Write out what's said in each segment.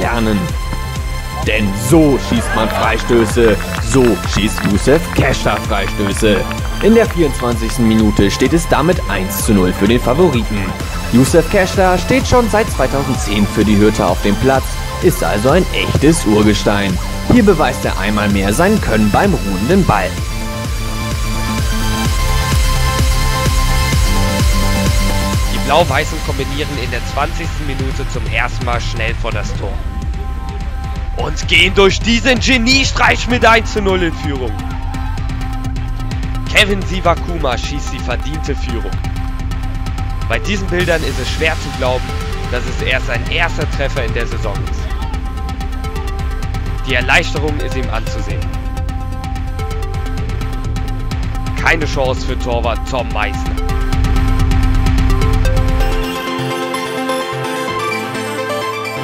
lernen. Denn so schießt man Freistöße, so schießt Youssef Kescher Freistöße. In der 24. Minute steht es damit 1 zu 0 für den Favoriten. Youssef Kescher steht schon seit 2010 für die Hürte auf dem Platz, ist also ein echtes Urgestein. Hier beweist er einmal mehr sein Können beim ruhenden Ball. Die Blau-Weißen kombinieren in der 20. Minute zum ersten Mal schnell vor das Tor. Und gehen durch diesen Geniestreich mit 1 zu 0 in Führung. Kevin Sivakuma schießt die verdiente Führung. Bei diesen Bildern ist es schwer zu glauben, dass es erst sein erster Treffer in der Saison ist. Die Erleichterung ist ihm anzusehen. Keine Chance für Torwart Tom Meissner.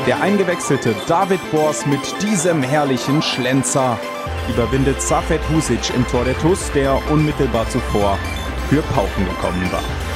Der eingewechselte David Bors mit diesem herrlichen Schlenzer überwindet Safet Husic im Tor der TUS, der unmittelbar zuvor für Pauken gekommen war.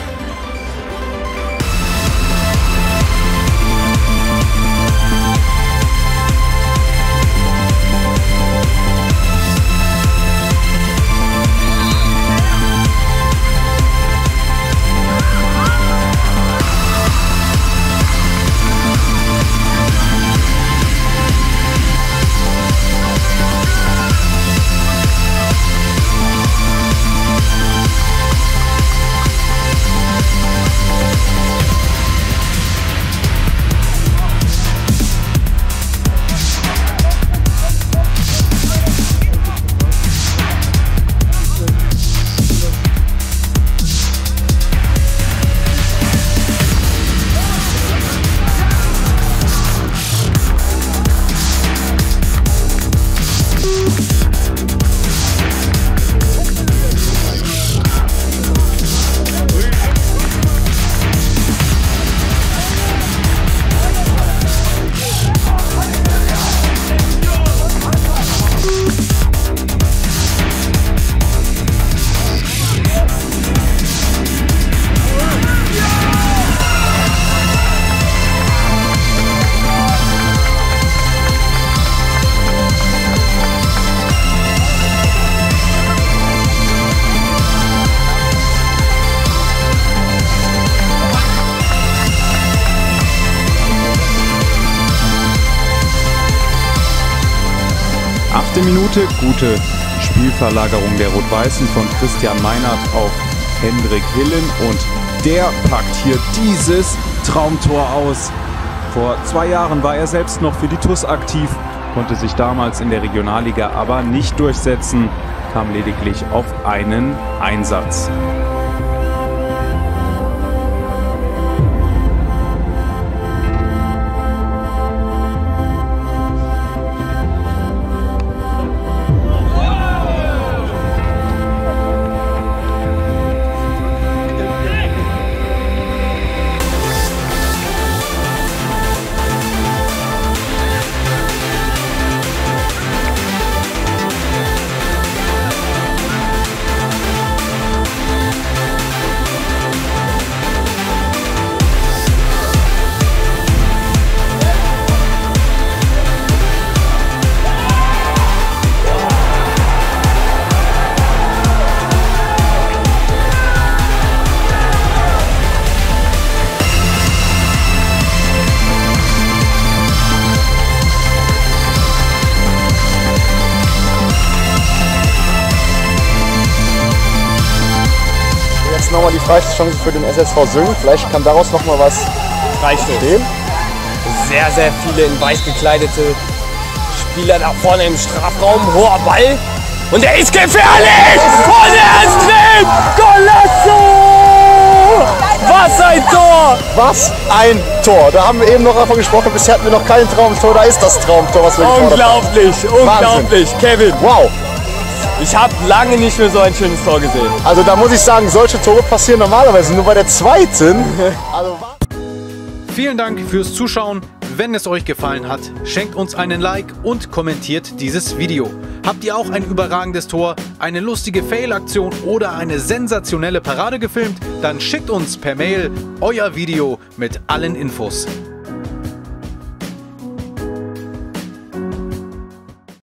Achte Minute, gute Spielverlagerung der Rot-Weißen von Christian Meinert auf Hendrik Hillen und der packt hier dieses Traumtor aus. Vor zwei Jahren war er selbst noch für die TUS aktiv, konnte sich damals in der Regionalliga aber nicht durchsetzen, kam lediglich auf einen Einsatz. Nochmal die Freistoßchance für den SSV Süng. Vielleicht kann daraus nochmal was Freistoß. entstehen. Sehr, sehr viele in weiß gekleidete Spieler da vorne im Strafraum. Hoher Ball. Und er ist gefährlich! Und er ist drin! Golasso! Was ein Tor! Was ein Tor! Da haben wir eben noch davon gesprochen. Bisher hatten wir noch kein Traumtor. Da ist das Traumtor, was wir. Unglaublich, unglaublich. Kevin, Wow! Ich habe lange nicht mehr so ein schönes Tor gesehen. Also da muss ich sagen, solche Tore passieren normalerweise nur bei der zweiten. Also, Vielen Dank fürs Zuschauen. Wenn es euch gefallen hat, schenkt uns einen Like und kommentiert dieses Video. Habt ihr auch ein überragendes Tor, eine lustige Fail-Aktion oder eine sensationelle Parade gefilmt? Dann schickt uns per Mail euer Video mit allen Infos.